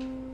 嗯。